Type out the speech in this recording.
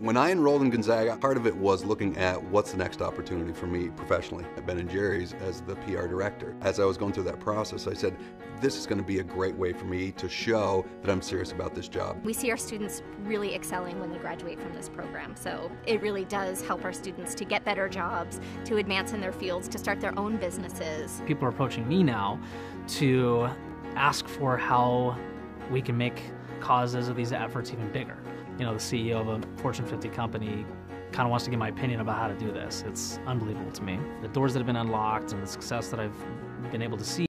When I enrolled in Gonzaga, part of it was looking at what's the next opportunity for me professionally at Ben & Jerry's as the PR director. As I was going through that process, I said, this is going to be a great way for me to show that I'm serious about this job. We see our students really excelling when they graduate from this program, so it really does help our students to get better jobs, to advance in their fields, to start their own businesses. People are approaching me now to ask for how we can make causes of these efforts even bigger you know, the CEO of a Fortune 50 company kind of wants to get my opinion about how to do this. It's unbelievable to me. The doors that have been unlocked and the success that I've been able to see